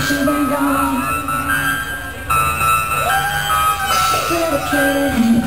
She's gone. Dedicated